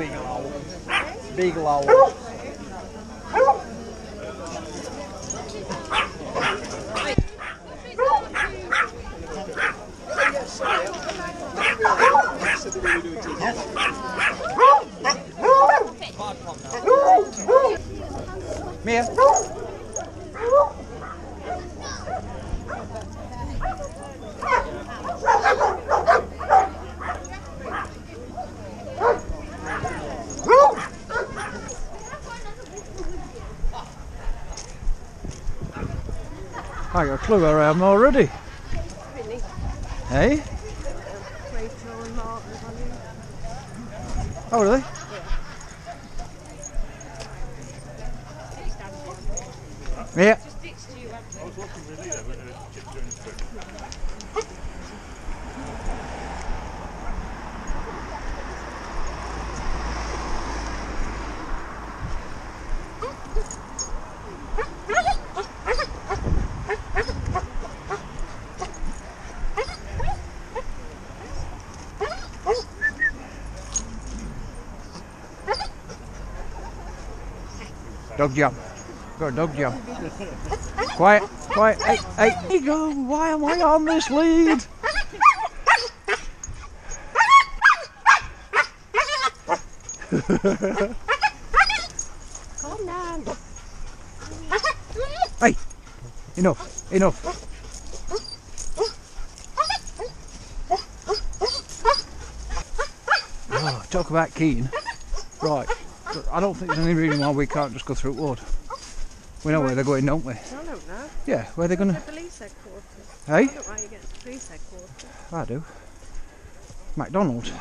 Bigelow. Bigelow. I got a clue where I am already. Hey? Rachel and Martin, honey. Oh, really? Yeah. Dog jump. Go, dog jump. Quiet, quiet. Hey, hey. You go. Why am I on this lead? Calm down. Hey, enough, enough. Oh, talk about keen. Right. But I don't think there's any reason why we can't just go through wood. We know where they're going, don't we? I don't know. Yeah, where they're going to. police headquarters. Hey? I don't know why you get to police headquarters. I do. McDonald's.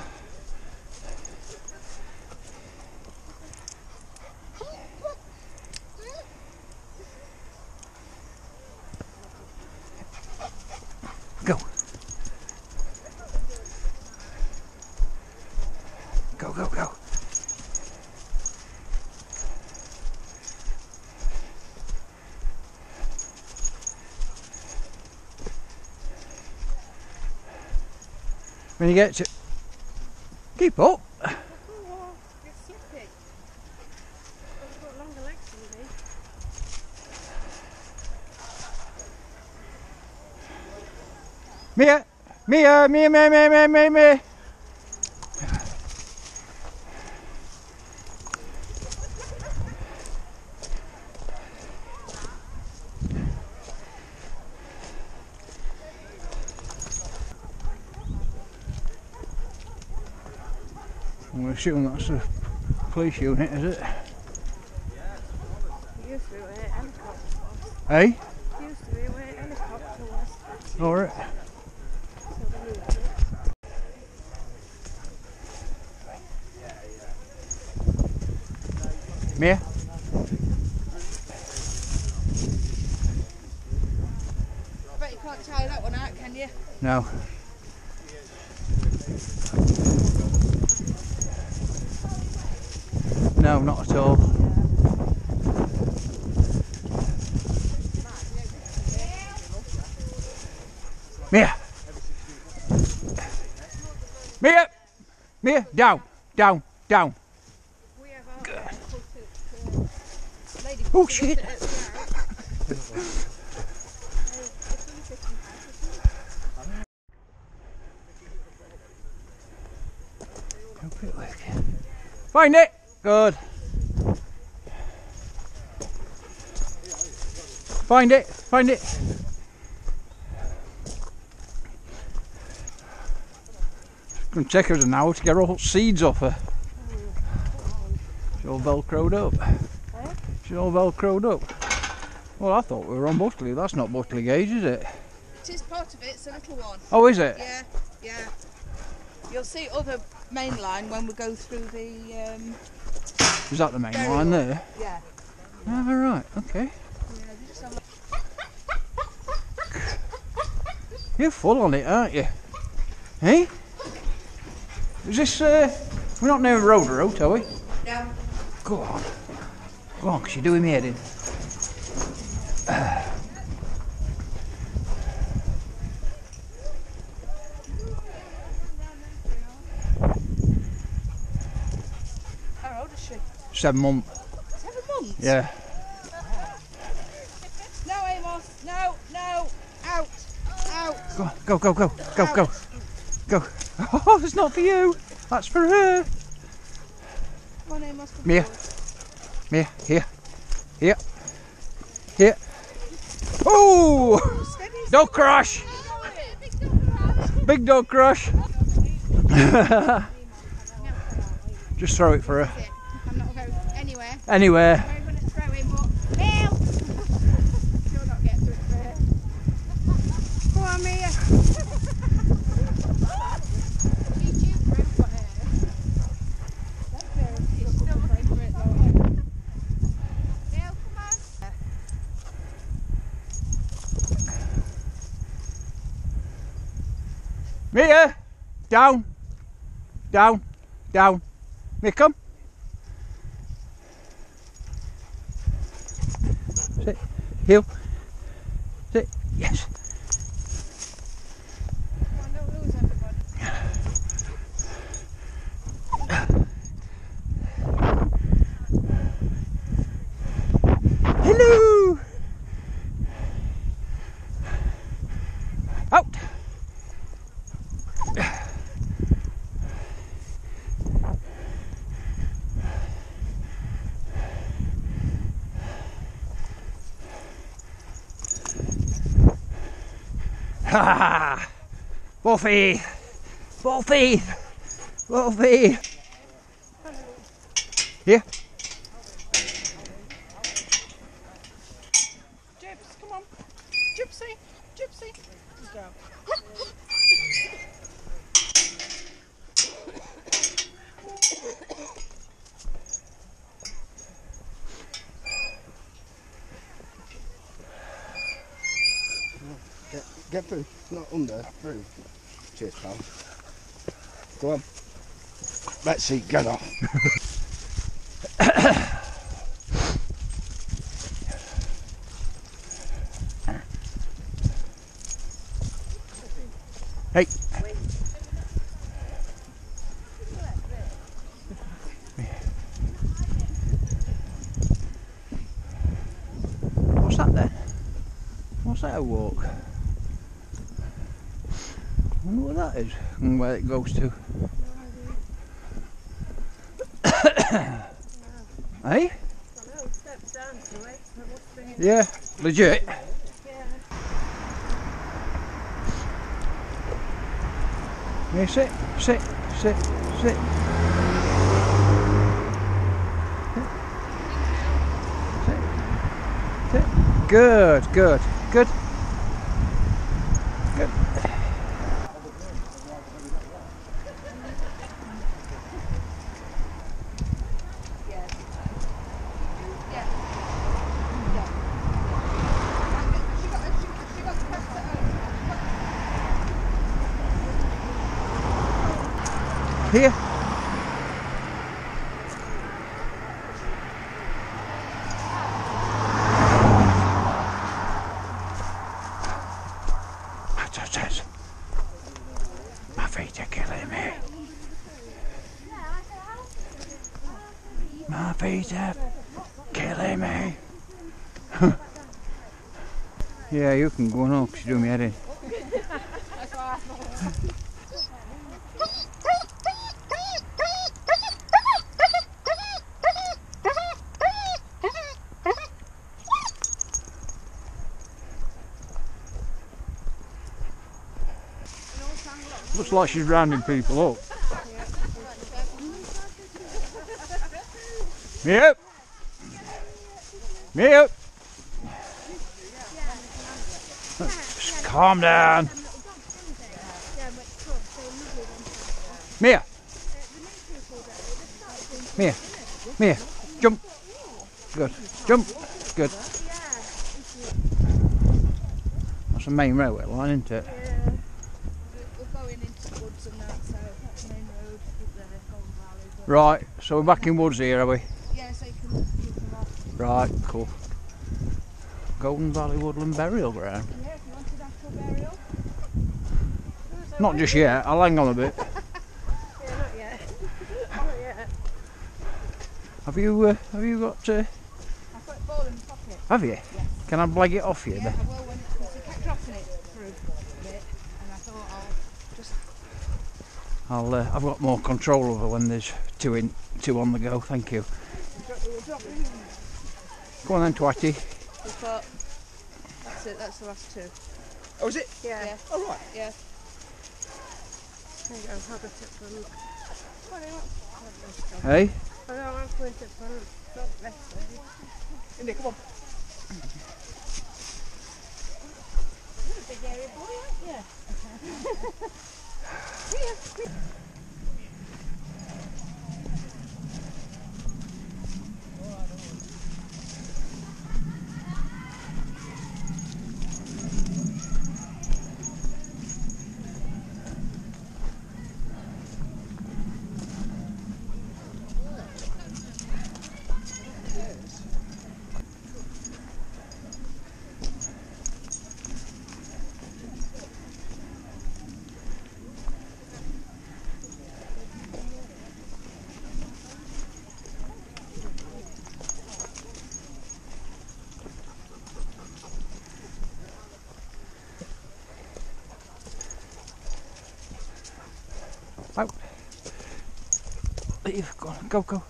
Go. Go, go, go. You get to keep up. Mia, Mia, Mia, Mia, Mia, Mia, Mia. I'm going to assume that's the police unit, is it? You used to be where helicopter was. Hey? Used to be where helicopter was. Alright. So they moved it. Mia? I bet you can't tie that one out, can you? No. No, not at all. Mia! Mia! Mia, down, down, down. Oh shit! Find it! Good. Find it, find it. Gonna take us an hour to get all seeds off her. She's all velcroed up. She's all velcroed up. Well, I thought we were on Butley. That's not Butley Gauge, is it? It is part of it, it's a little one. Oh, is it? Yeah, yeah. You'll see other main line when we go through the, um, Is that the main Very line well. there? yeah. Oh, all right, okay. yeah just have a- You're full on it, aren't you? Hey? Is this, uh, we're not near a Road Road, are we? No. Go on. Go on, because you're doing me head in. Seven month. Seven months? Yeah. No, Amos. No, no. Out. Out. Go, on, go, go, go, go, go, go. Oh, it's not for you. That's for her. Come on, Amos. Mia. boy. Here, here, here. Oh! Steady. Dog crush! Big dog crush! Just throw it for her. On. Mia! Down! Down! Down! Mia, come! Sit. Heel. Sit. Yes. Ha! Wolfie! Wolfie! Wolfie! Here. Gyps, come on. Gypsy. Gypsy. Good girl. Get, get through. Not under. Through. Cheers, pal. Go on. Let's see. Get off. Hey. What's that then? What's that a walk? I wonder what that is and where it goes to. hey? Yeah, legit. Yeah, sit, sit, sit, sit. Sit. Sit. Good, good. Good. Here. That's what it says. My feet are killing me. My feet are killing me. yeah, you can go on because you're doing me head in. Like she's rounding people up. Up. Me. Just calm down. Mia. Mia. Mia. Jump. Good. Jump. Good. That's the main railway line, isn't it? We're going into the woods and that, so that's the main road. Right, so we're back in woods here, are we? Yeah, so you can keep them off. Right, cool. Golden Valley Woodland Burial Ground. Yeah, if you wanted actual burial. Not just yet, I'll hang on a bit. Yeah, not yet. not yet. Have you uh, have you got uh, I've got a ball in my pocket. have you? Can I blag it off you Yeah, then? I will when because you kept dropping it through a bit, and I thought I'll just I'll uh, I've got more control over when there's two in two on the go, thank you. drop, we'll drop it. Go on then Twatty. We've got. That's it. That's the last two. Oh, is it? Yeah. Yeah. All right. Yeah. There you go. I'll get it from. What do you want? Hey? I don't want to it from. Not better. In there, come on. Big area boy, aren't you? Here, here. Leave, go go.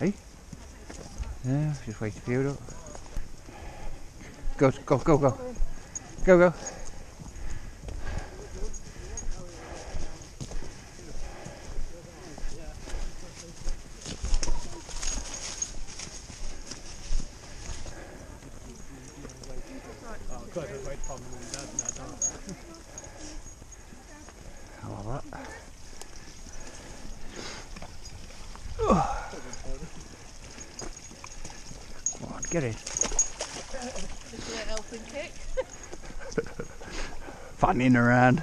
Hey? Yeah, just wait for you. Go, go, go, go. Go, go. Get in. Helping kick. Fanning around.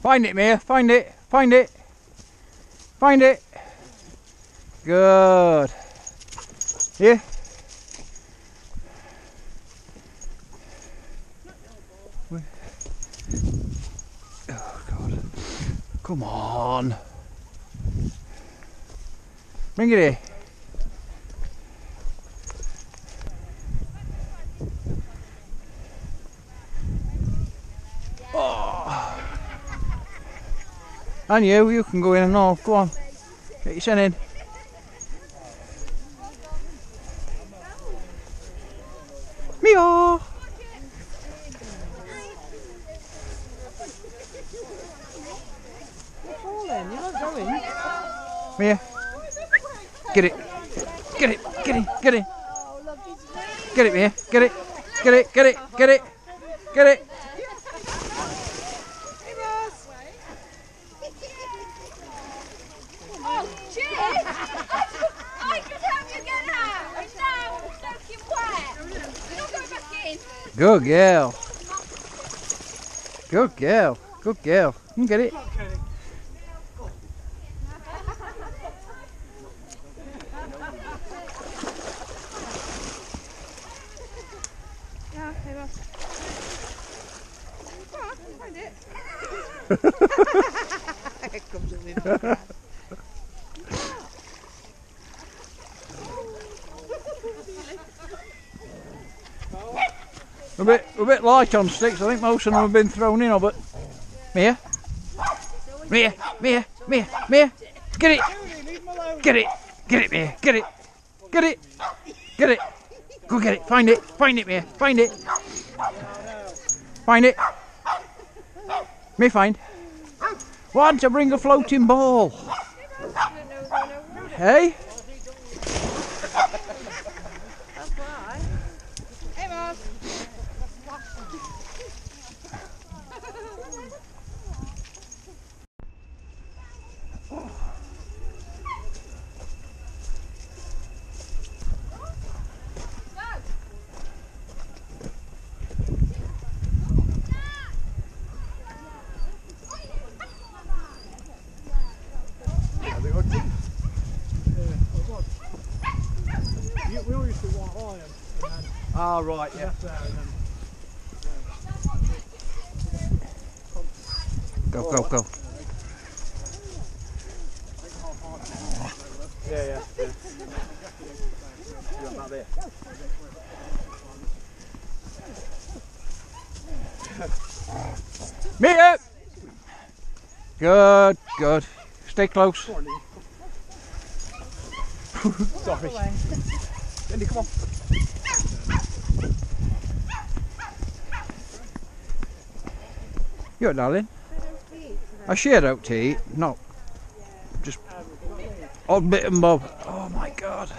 Find it, Mia. Find it. Find it. Find it. Good. Here. Oh God. Come on. Bring it here. Oh. And you, you can go in and all. Go on. Get your son in. Meow. Falling. You're not going. Mia. Get it. Get it. Get it. Get it. Get it, Mia. Get it. Get it. Get it. Get it. Get it. Good girl. Good girl. Good girl. You can get it. Yeah, okay, well. Come on, find it. Here a bit, a bit light on sticks. I think most of them have been thrown in, but Mia, Mia, Mia, Mia, Mia, get it, get it, get it, Mia, get it, get it, get it. Go get it. Find it. Find it, Mia. Find it. Find it. Me find. Want to bring a floating ball? Hey? Hey, and then Ah, right, yeah. left there and then Go, go, go. Yeah, yeah. yeah. You want that there? Meet up! Good, good. Stay close. Sorry. Lindy, come on. You alright, darling? I shared out to eat, not just odd bit and bob. Oh my god.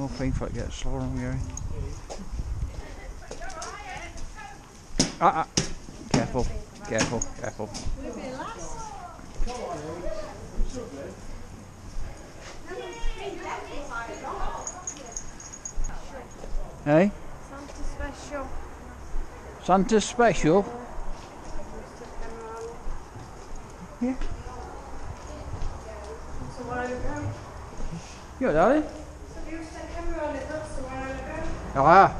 More thing for it gets slower on Gary. Ah, ah. Careful, careful, careful. Hey? Santa special. Santa's special? Yeah. So where I go? You darling? Ah,